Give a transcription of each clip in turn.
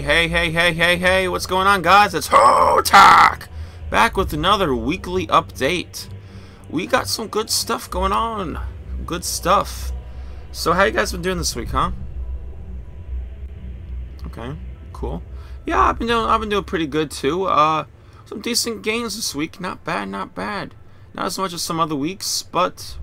Hey, hey, hey, hey, hey, what's going on, guys? It's Hotak! Back with another weekly update. We got some good stuff going on. Good stuff. So, how you guys been doing this week, huh? Okay, cool. Yeah, I've been doing I've been doing pretty good too. Uh some decent gains this week. Not bad, not bad. Not as much as some other weeks, but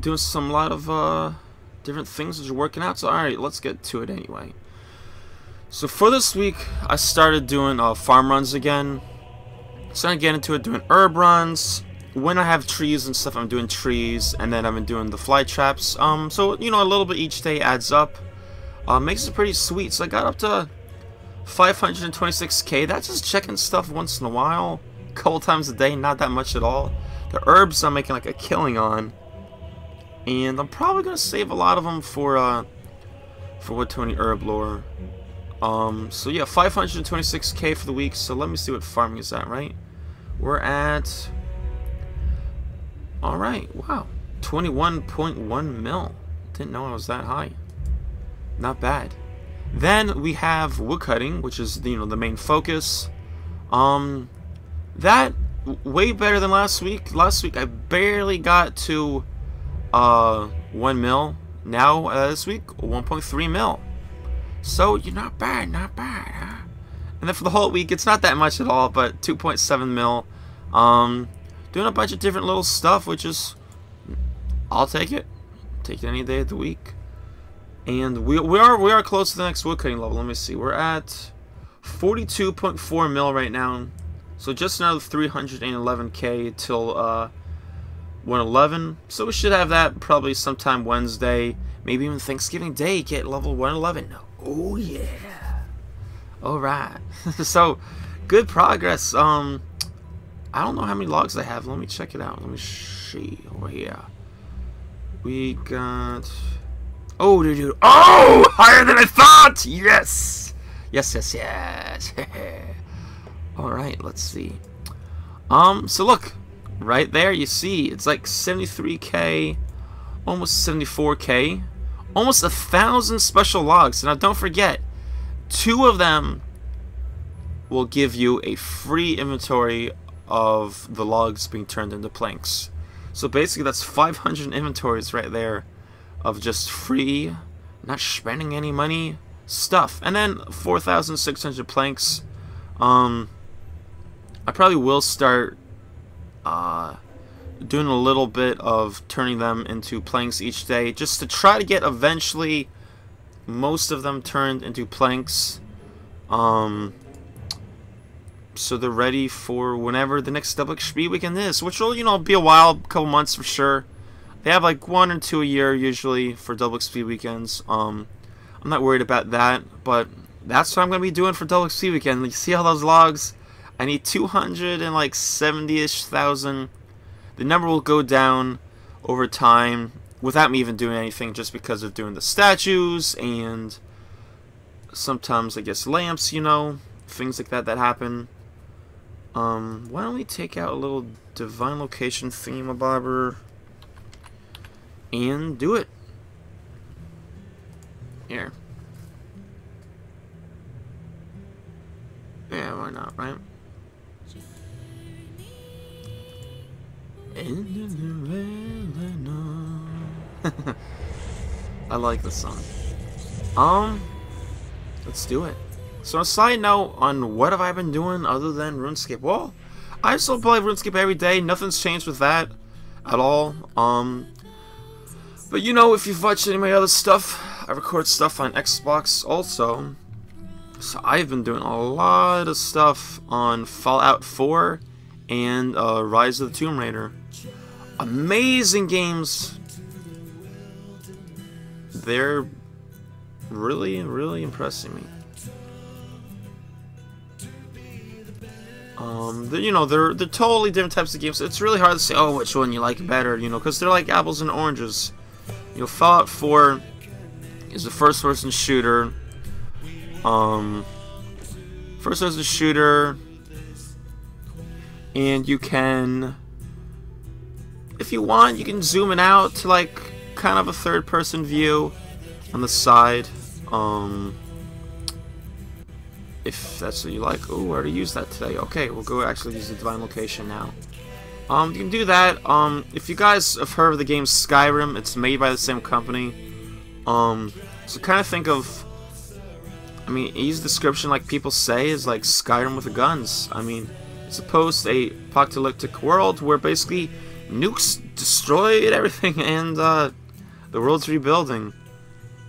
doing some lot of uh different things as you're working out. So alright, let's get to it anyway. So for this week, I started doing uh, farm runs again. Starting to get into it, doing herb runs. When I have trees and stuff, I'm doing trees, and then I've been doing the fly traps. Um, so you know, a little bit each day adds up. Uh, makes it pretty sweet. So I got up to 526k. That's just checking stuff once in a while, a couple times a day, not that much at all. The herbs I'm making like a killing on, and I'm probably gonna save a lot of them for uh, for what Tony Herblore. Um, so yeah, 526k for the week. So let me see what farming is at. Right, we're at. All right, wow, 21.1 mil. Didn't know I was that high. Not bad. Then we have woodcutting, which is you know the main focus. Um, that way better than last week. Last week I barely got to uh one mil. Now uh, this week 1.3 mil. So you're not bad, not bad. Huh? And then for the whole week, it's not that much at all, but 2.7 mil. Um, doing a bunch of different little stuff, which is I'll take it. Take it any day of the week. And we, we are we are close to the next woodcutting level. Let me see. We're at 42.4 mil right now. So just another 311k till uh, 111. So we should have that probably sometime Wednesday, maybe even Thanksgiving Day. Get level 111. Oh yeah. All right. so good progress. Um, I don't know how many logs I have. Let me check it out. Let me see over here. We got Oh, dude, dude. Oh, higher than I thought. Yes. Yes, yes, yes. All right, let's see. Um, so look, right there, you see, it's like 73k, almost 74k, almost a thousand special logs. Now, don't forget, two of them will give you a free inventory of the logs being turned into planks. So basically, that's 500 inventories right there of just free, not spending any money stuff. And then 4,600 planks. Um, I probably will start uh, doing a little bit of turning them into planks each day just to try to get eventually most of them turned into planks. Um, so they're ready for whenever the next double speed weekend is, which will, you know, be a while, a couple months for sure. They have like one or two a year usually for double XP weekends. Um, I'm not worried about that, but that's what I'm gonna be doing for double XP weekend. You see all those logs? I need 200 and like 70ish thousand. The number will go down over time without me even doing anything, just because of doing the statues and sometimes I guess lamps, you know, things like that that happen. Um, why don't we take out a little divine location theme, Barber? and do it. Here. Yeah, why not, right? I like the song. Um, let's do it. So a side note on what have I been doing other than RuneScape? Well, I still play RuneScape every day. Nothing's changed with that at all. Um, but you know, if you've watched any of my other stuff, I record stuff on Xbox also. So I've been doing a lot of stuff on Fallout 4 and uh, Rise of the Tomb Raider. Amazing games. They're really, really impressing me. Um, you know, they're they're totally different types of games. It's really hard to say, oh, which one you like better, you know, because they're like apples and oranges. You know, Fallout 4 is a first-person shooter. Um, first-person shooter, and you can, if you want, you can zoom it out to like kind of a third-person view on the side. Um, if that's what you like. Oh, I already used that today. Okay, we'll go actually use the Divine Location now. Um, you can do that. Um, if you guys have heard of the game Skyrim, it's made by the same company. Um, so kind of think of, I mean, easy description like people say is like Skyrim with the guns. I mean, it's supposed a apocalyptic world where basically nukes destroyed everything and uh, the world's rebuilding.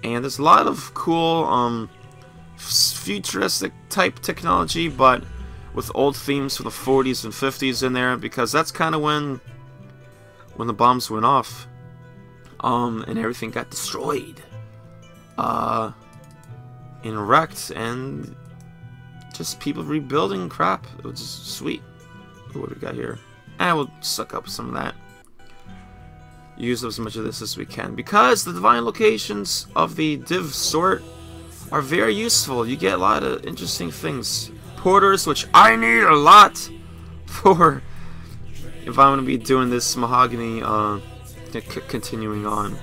And there's a lot of cool um, futuristic type technology, but with old themes from the 40s and 50s in there because that's kind of when when the bombs went off. Um, and everything got destroyed. Uh, and wrecked and just people rebuilding crap it was sweet. What do we got here I will suck up some of that use as much of this as we can because the divine locations of the div sort are very useful you get a lot of interesting things porters, which I need a lot for if I'm going to be doing this mahogany, uh, continuing on.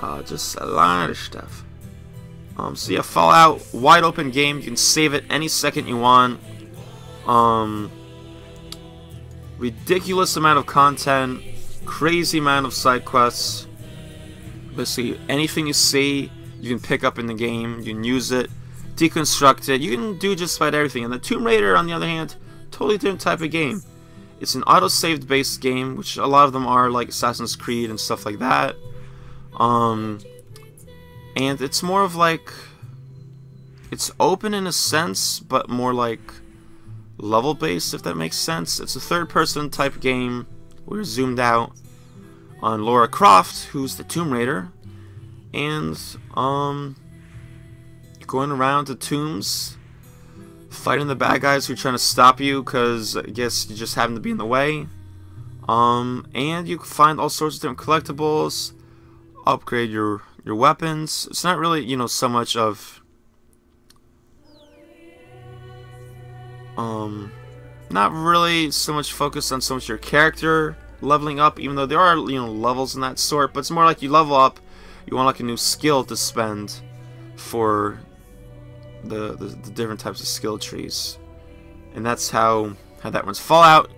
Uh, just a lot of stuff. Um, so yeah, Fallout, wide open game. You can save it any second you want. Um, ridiculous amount of content, crazy amount of side quests. Basically, anything you see, you can pick up in the game. You can use it deconstruct it. You can do just about everything. And the Tomb Raider, on the other hand, totally different type of game. It's an auto-saved based game, which a lot of them are, like Assassin's Creed and stuff like that. Um, and it's more of like... It's open in a sense, but more like level-based, if that makes sense. It's a third-person type game. We're zoomed out on Lara Croft, who's the Tomb Raider. And, um going around to tombs, fighting the bad guys who are trying to stop you because I guess you just happen to be in the way. Um, and you can find all sorts of different collectibles, upgrade your your weapons. It's not really, you know, so much of um not really so much focused on so much your character leveling up, even though there are, you know, levels in that sort, but it's more like you level up, you want like a new skill to spend for the, the, the different types of skill trees. And that's how, how that runs. Fallout,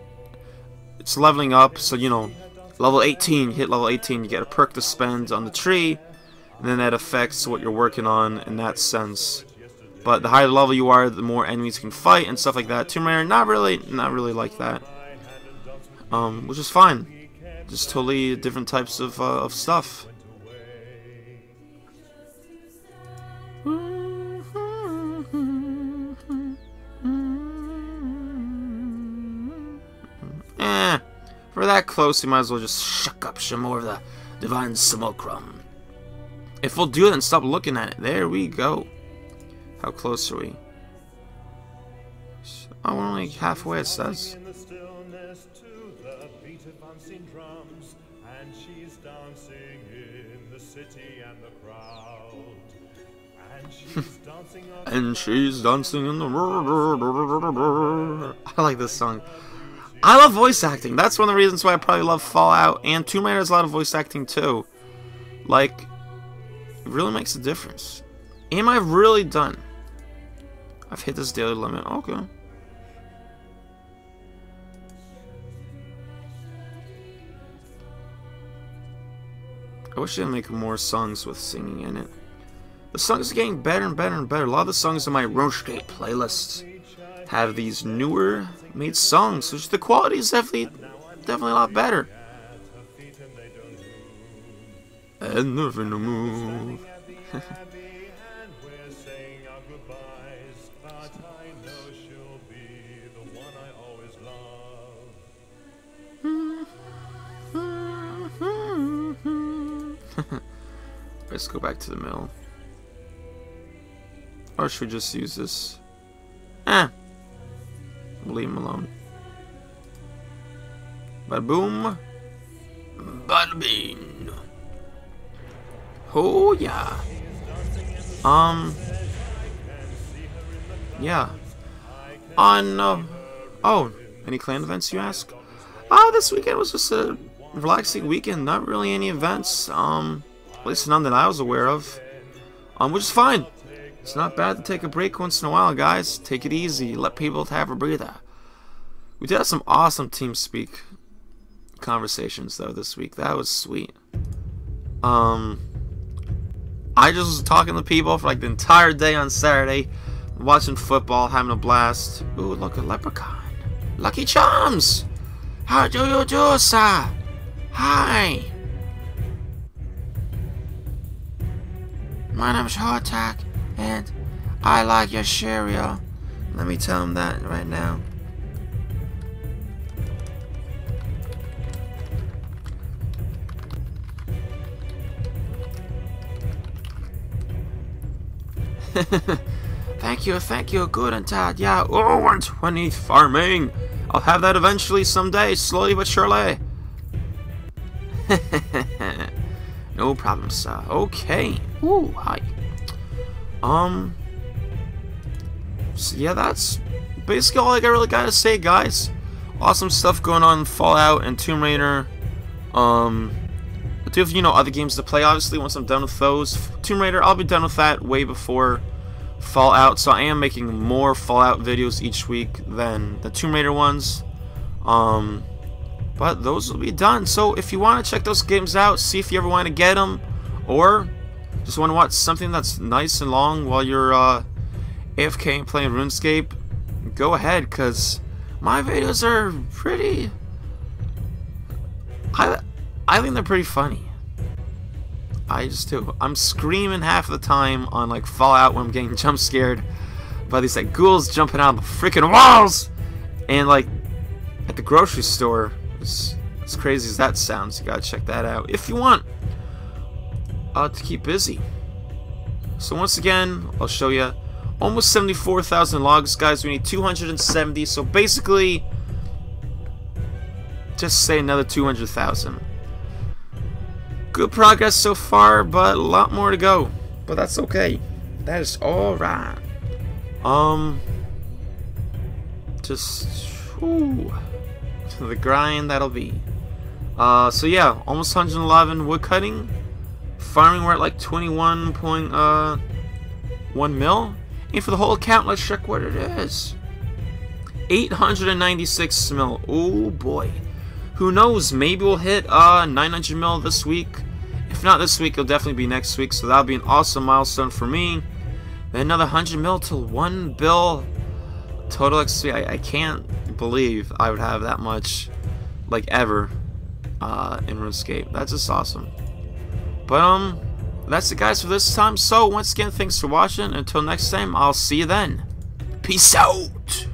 it's leveling up, so you know, level 18, hit level 18, you get a perk to spend on the tree, and then that affects what you're working on in that sense. But the higher level you are, the more enemies can fight and stuff like that. Tomb Raider, not really, not really like that. Um, which is fine. Just totally different types of, uh, of stuff. For that close, you might as well just shuck up some more of the Divine Simulacrum. If we'll do it and stop looking at it. There we go. How close are we? Oh, we're only halfway, it says. and she's dancing in the I like this song. I love voice acting. That's one of the reasons why I probably love Fallout. And Tomb Raider has a lot of voice acting too. Like, it really makes a difference. Am I really done? I've hit this daily limit. Okay. I wish they'd make more songs with singing in it. The songs are getting better and better and better. A lot of the songs on my RuneScape playlist have these newer made songs, which the quality is definitely definitely a lot better. And to move. Let's go back to the mill. Or should we just use this? Eh, leave him alone. Bada boom. Bada bing. Oh, yeah. Um. Yeah. On, uh, oh, any clan events, you ask? Ah, this weekend was just a relaxing weekend. Not really any events. Um, at least none that I was aware of. Um, which is fine. It's not bad to take a break once in a while, guys. Take it easy. Let people have a breather. We did have some awesome TeamSpeak conversations though this week. That was sweet. Um, I just was talking to people for like the entire day on Saturday, watching football, having a blast. Ooh, look, a leprechaun. Lucky Charms! How do you do, sir? Hi! My name's Hotak, and I like your cereal. Let me tell him that right now. thank you, thank you, good and tad. Yeah, oh, 120 farming. I'll have that eventually someday, slowly but surely. no problem, sir. Okay. Ooh, hi. Um. So yeah, that's basically all I really gotta say, guys. Awesome stuff going on in Fallout and Tomb Raider. Um, I do have, you know, other games to play, obviously, once I'm done with those. Tomb Raider, I'll be done with that way before Fallout, so I am making more Fallout videos each week than the Tomb Raider ones. Um, but those will be done. So if you want to check those games out, see if you ever want to get them, or just want to watch something that's nice and long while you're uh, AFK and playing RuneScape, go ahead, because my videos are pretty... I, I think they're pretty funny. I just do. I'm screaming half the time on like Fallout when I'm getting jump scared by these like ghouls jumping out of the freaking walls, and like at the grocery store. As, as crazy as that sounds, you gotta check that out if you want uh, to keep busy. So once again, I'll show you almost 74,000 logs, guys. We need 270, so basically, just say another 200,000. Good progress so far, but a lot more to go. But that's okay. That is alright. Um, just, the grind that'll be. Uh, so yeah, almost 111 wood cutting. Farming, we're at like 21.1 uh, mil. And for the whole account, let's check what it is. 896 mil. Oh boy. Who knows? Maybe we'll hit uh, 900 mil this week. If not this week, it'll definitely be next week, so that'll be an awesome milestone for me. Another 100 mil to 1 bill total XP. I, I can't believe I would have that much, like, ever uh, in RuneScape. That's just awesome. But, um, that's it, guys, for this time. So, once again, thanks for watching. Until next time, I'll see you then. Peace out!